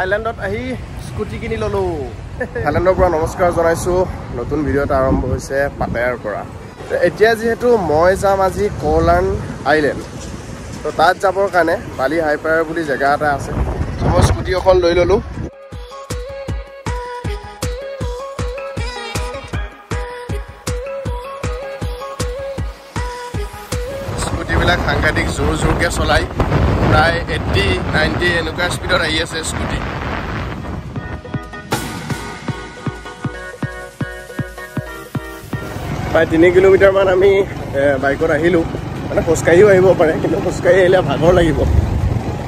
থাইলেণ্ডত আহি স্কুটি কিনি ল'লোঁ। থাইলেণ্ডৰ পৰা নমস্কাৰ জনাইছোঁ। নতুন ভিডিঅ' এটা আৰম্ভ হৈছে পাটায়াৰ পৰা এতিয়া যিহেতু মই যাম আজি কলাৰ্ণ আইলেণ্ড। তো তাত যাবৰ কাৰণে বালি হাইপায়াৰ বুলি জেগা এটা আছে। মই স্কুটি এখন লৈ ল'লোঁ। সাংঘাতিক জোৰ জোৰকৈ চলাই। প্ৰায় এইট্টি নাইণ্টি এনেকুৱা স্পীডত আহি আছে স্কুটি। প্ৰায় তিনি কিলোমিটাৰমান আমি বাইকত আহিলোঁ। মানে খোজকাঢ়িও আহিব পাৰে কিন্তু খোজকাঢ়ি আহিলে ভাগৰ লাগিব।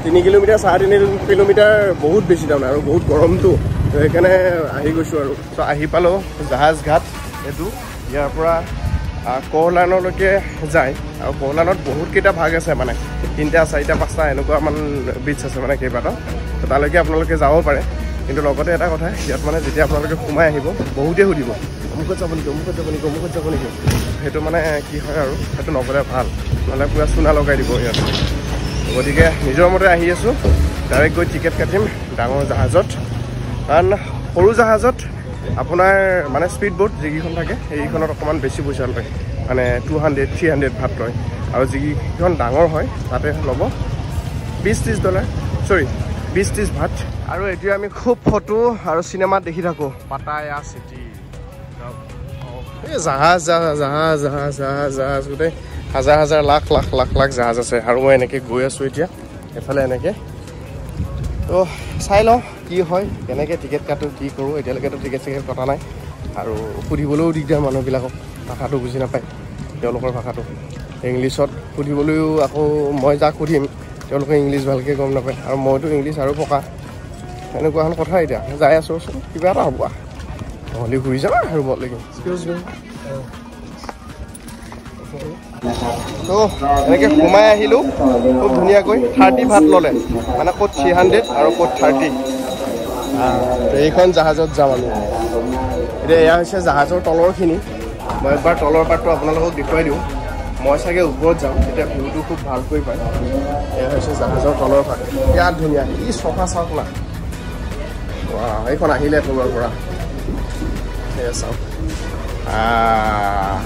তিনি কিলোমিটাৰ চাৰে তিনি কিলোমিটাৰ বহুত বেছি তাৰমানে আৰু বহুত গৰমটো। তো সেইকাৰণে আহি গৈছোঁ আৰু। তো আহি পালোঁ জাহাজ ঘাট। এইটো ইয়াৰ পৰা কহলানলৈকে যায়। আৰু কহলানত বহুতকেইটা ভাগ আছে মানে। তিনিটা চাৰিটা পাঁচটা এনেকুৱামান বীচ আছে মানে কেইবাটাও। তো তালৈকে আপোনালোকে যাব পাৰে। কিন্তু লগতে এটা কথা ইয়াত মানে যেতিয়া আপোনালোকে সোমাই আহিব বহুতেই সুধিব। অমুকত যাব নেকি অমুকত যাব নেকি অমুকত যাব নেকি সেইটো মানে কি হয় আৰু সেইটো নগ'লে ভাল। নহ'লে পূৰা চুনা লগাই দিব ইয়াত। গতিকে নিজৰ মতে আহি আছোঁ। ডাইৰেক্ট গৈ টিকেট কাটিম ডাঙৰ জাহাজত। কাৰণ সৰু জাহাজত আপোনাৰ মানে স্পীড বোট যিকেইখন থাকে সেইকেইখনত অকণমান বেছি পইচা লয়। মানে টু হাণ্ড্ৰেড থ্ৰী হাণ্ড্ৰেড ভাত লয়। আৰু যিকেইখন ডাঙৰ হয় তাতে ল'ব বিছ ত্ৰিছ ডলাৰ চৰি বিছ ত্ৰিছ ভাত আৰু এতিয়া আমি খুব ফটো আৰু চিনেমাত দেখি থাকোঁ। পাটায়া চিটি জাহাজ জাহাজ জাহাজ জাহাজ জাহাজ জাহাজ গোটেই হাজাৰ হাজাৰ লাখ লাখ লাখ লাখ জাহাজ আছে আৰু মই এনেকৈ গৈ আছোঁ এতিয়া এফালে এনেকৈ। তো চাই লওঁ কি হয় কেনেকৈ টিকেট কাটো কি কৰোঁ এতিয়ালৈকেতো টিকেট চিকেট কটা নাই। আৰু সুধিবলৈও দিগদাৰ মানুহবিলাকক ভাষাটো বুজি নাপায় তেওঁলোকৰ ভাষাটো। ইংলিছত সুধিবলৈও আকৌ মই যাক সুধিম তেওঁলোকে ইংলিছ ভালকৈ গম নাপায়। আৰু মইতো ইংলিছ আৰু পকা। এনেকুৱা এখন কথা এতিয়া যাই আছোঁ কিবা এটা হ'ব আৰু নহ'লে ঘূৰি যাম আৰু মি তো এনেকৈ সোমাই আহিলোঁ। খুব ধুনীয়াকৈ থাৰ্টি ভাত ল'লে। মানে ক'ত থ্ৰী হাণ্ড্ৰেড আৰু ক'ত থাৰ্টি এইখন জাহাজত যাম আমি। এতিয়া এয়া হৈছে জাহাজৰ তলৰখিনি মই এবাৰ তলৰ পাৰ্টটো আপোনালোকক দেখুৱাই দিওঁ। মই চাগে ওপৰত যাম তেতিয়া ভিউটো খুব ভালকৈ পায়। এয়া হৈছে জাহাজৰ তলৰ পাৰ্ট বিৰাট ধুনীয়া। কি চফা চাওক না এইখন আহিলে তলৰ পৰা। আহ,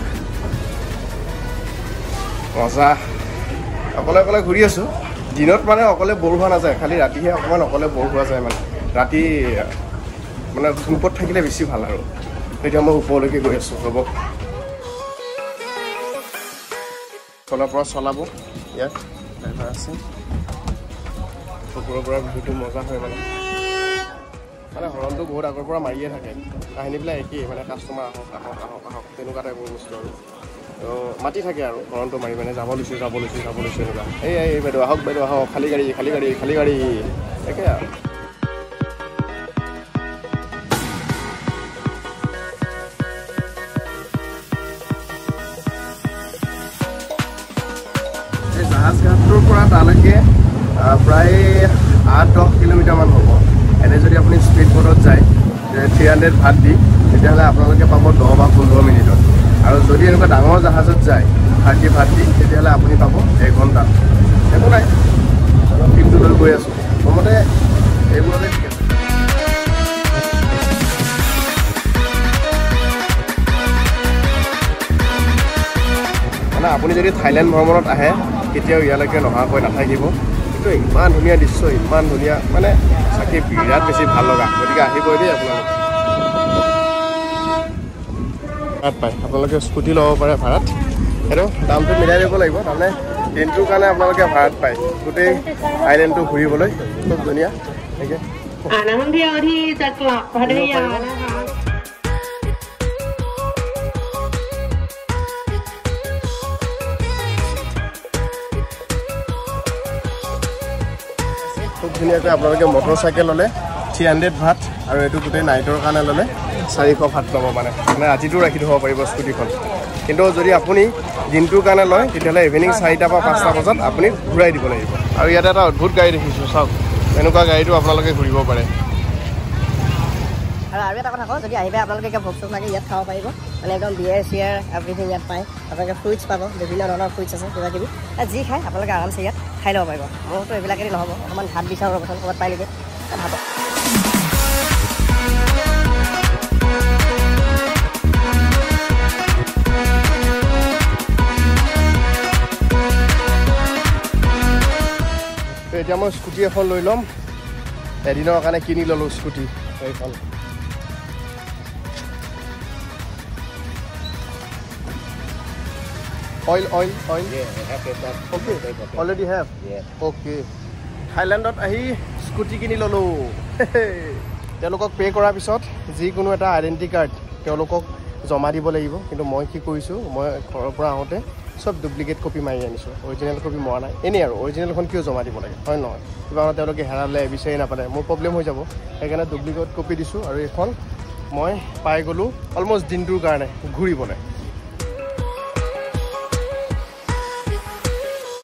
মজা অকলে অকলে ঘূৰি আছোঁ। দিনত মানে অকলে বৰ হোৱা নাযায় খালি ৰাতিহে অকণমান অকলে বৰ হোৱা যায় মানে। ৰাতি মানে গ্ৰুপত থাকিলে বেছি ভাল আৰু। এতিয়া মই ওপৰলৈকে গৈ আছোঁ হ'ব তলৰ পৰা চলাব ইয়াত ড্ৰাইভাৰ আছে। ওপৰৰ পৰা ভিউটো মজা হয় মানে। মানে হৰণটো বহুত আগৰ পৰা মাৰিয়ে থাকে। কাহিনীবিলাক একেই মানে কাষ্টমাৰ আহক আহক আহক আহক তেনেকুৱা টাইপৰ বস্তু আৰু। তো মাতি থাকে আৰু হৰণটো মাৰি মানে যাব লৈছোঁ যাব লৈছোঁ যাব লৈছোঁ এনেকুৱা। এই এই বাইদেউ আহক বাইদেউ আহক খালী গাড়ী খালী গাড়ী খালী গাড়ী। একে আৰু। এই জাহাজ ঘাটটোৰ পৰা তালৈকে প্ৰায় আঠ দহ কিলোমিটাৰমান হ'ব। এনে যদি আপুনি স্পীড বোটত যায় থ্ৰী হাণ্ড্ৰেড ভাত দি তেতিয়াহ'লে আপোনালোকে পাব দহ বা পোন্ধৰ মিনিটত। আৰু যদি এনেকুৱা ডাঙৰ জাহাজত যায় থাৰ্টি ভাত দি তেতিয়াহ'লে আপুনি পাব এঘণ্টা। একো নাই। ফিল্মটো লৈ গৈ আছোঁ। প্ৰথমতে আছে মানে আপুনি যদি থাইলেণ্ড ভ্ৰমণত আহে কেতিয়াও ইয়ালৈকে নহাকৈ নাথাকিব। কিন্তু ইমান ধুনীয়া দৃশ্য ইমান ধুনীয়া মানে চাকি বিৰাট বেছি ভাল লগা। গতিকে আহিবই দেই আপোনালোকে। ভাড়াত পায়। আপোনালোকে স্কুটি ল'ব পাৰে ভাড়াত। সেইটো দামটো মিলাই দিব লাগিব তাৰমানে দিনটোৰ কাৰণে আপোনালোকে ভাড়াত পায়। গোটেই আইলেণ্ডটো ঘূৰিবলৈ। খুব ধুনীয়া। এনেকৈ খুব ধুনীয়াকৈ আপোনালোকে মটৰ চাইকেল ল'লে থ্ৰী হাণ্ড্ৰেড ভাত আৰু এইটো গোটেই নাইটৰ কাৰণে ল'লে চাৰিশ ভাত ল'ব মানে। মানে ৰাতিটো ৰাখি থ'ব পাৰিব স্কুটিখন। কিন্তু যদি আপুনি দিনটোৰ কাৰণে লয় তেতিয়াহ'লে ইভিনিং চাৰিটা বা পাঁচটা বজাত আপুনি ঘূৰাই দিব লাগিব। আৰু ইয়াতে এটা অদ্ভুত গাড়ী দেখিছোঁ চাওক। এনেকুৱা গাড়ীটো আপোনালোকে ঘূৰিব পাৰে। আৰু এটা কথা কওঁ যদি আহিবা আপোনালোকে এতিয়া ভোগ চোগ লাগে ইয়াত খাব পাৰিব। মানে একদম বিয়েৰ চিয়েৰ এভৰিথিং ইয়াত পায়। আপোনালোকে ফ্ৰুইটছ পাব বিভিন্ন ধৰণৰ ফ্ৰুইটছ আছে কিবাকিবি। যি খায় আপোনালোকে আৰামছে ইয়াত খাই ল'ব পাৰিব। মোৰতো এইবিলাকেদি নহ'ব অকণমান ভাত বিচাৰোঁ ৰ'বচোন ক'ৰবাত পাই লাগে ভাব এতিয়া মই স্কুটি এখন লৈ ল'ম। এদিনৰ কাৰণে কিনি ল'লোঁ স্কুটি এইখন। Oil oil oil okay already have okay থাইলেণ্ডত আহি স্কুটি কিনি ল'লোঁ। তেওঁলোকক পে' কৰাৰ পিছত যিকোনো এটা আইডেণ্টি কাৰ্ড তেওঁলোকক জমা দিব লাগিব। কিন্তু মই কি কৰিছোঁ মই ঘৰৰ পৰা আহোঁতে চব ডুপ্লিকেট কপি মাৰি আনিছোঁ। অৰিজিনেল কপি মৰা নাই। এনেই আৰু অৰিজিনেলখন কিয় জমা দিব লাগে? হয় নহয়? কিবা তেওঁলোকে হেৰালে বিচাৰি নাপালে। মোৰ প্ৰব্লেম হৈ যাব। সেইকাৰণে ডুপ্লিকেট কপি দিছোঁ আৰু এইখন মই পাই গ'লোঁ অলমষ্ট দিনটোৰ কাৰণে ঘূৰিবলৈ।